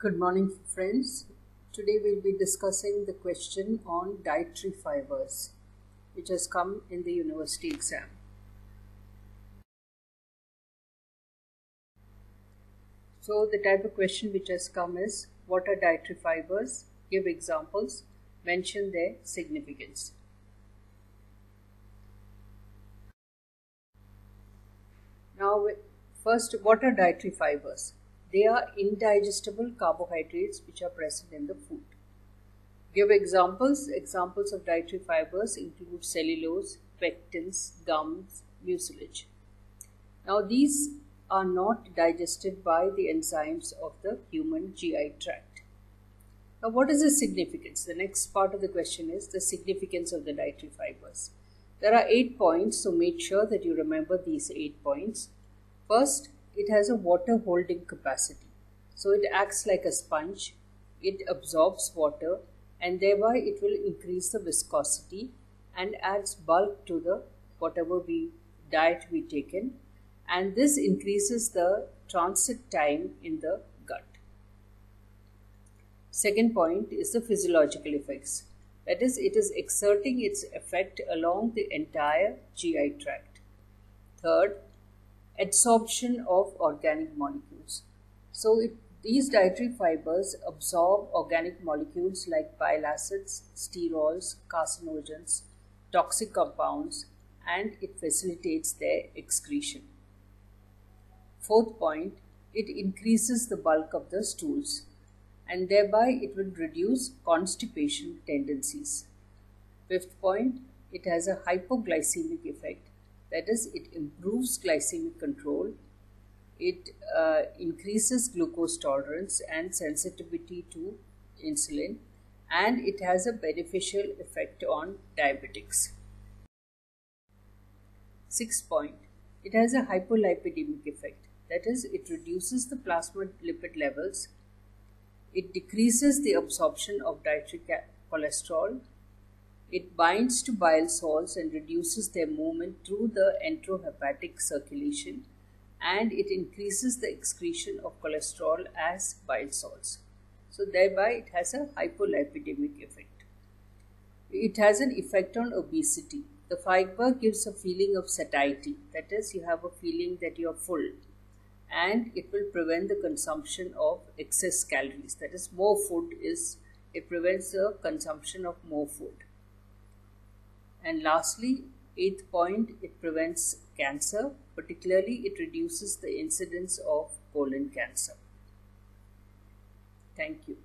Good morning, friends. Today we'll be discussing the question on dietary fibers, which has come in the university exam. So, the type of question which has come is What are dietary fibers? Give examples, mention their significance. Now, first, what are dietary fibers? They are indigestible carbohydrates which are present in the food. Give examples. Examples of dietary fibers include cellulose, pectins, gums, mucilage. Now, these are not digested by the enzymes of the human GI tract. Now, what is the significance? The next part of the question is the significance of the dietary fibers. There are eight points, so make sure that you remember these eight points. First, it has a water holding capacity. So it acts like a sponge, it absorbs water, and thereby it will increase the viscosity and adds bulk to the whatever we diet we taken and this increases the transit time in the gut. Second point is the physiological effects. That is, it is exerting its effect along the entire GI tract. Third, adsorption of organic molecules. So, it, these dietary fibers absorb organic molecules like bile acids, sterols, carcinogens, toxic compounds, and it facilitates their excretion. Fourth point, it increases the bulk of the stools and thereby it will reduce constipation tendencies. Fifth point, it has a hypoglycemic effect. That is, it improves glycemic control, it uh, increases glucose tolerance and sensitivity to insulin, and it has a beneficial effect on diabetics. Sixth point, it has a hypolipidemic effect. That is, it reduces the plasma lipid levels it decreases the absorption of dietary cholesterol. It binds to bile salts and reduces their movement through the enterohepatic circulation and it increases the excretion of cholesterol as bile salts. So thereby it has a hypolipidemic effect. It has an effect on obesity. The fiber gives a feeling of satiety. That is, you have a feeling that you are full and it will prevent the consumption of excess calories that is more food is it prevents the consumption of more food and lastly eighth point it prevents cancer. Particularly it reduces the incidence of colon cancer. Thank you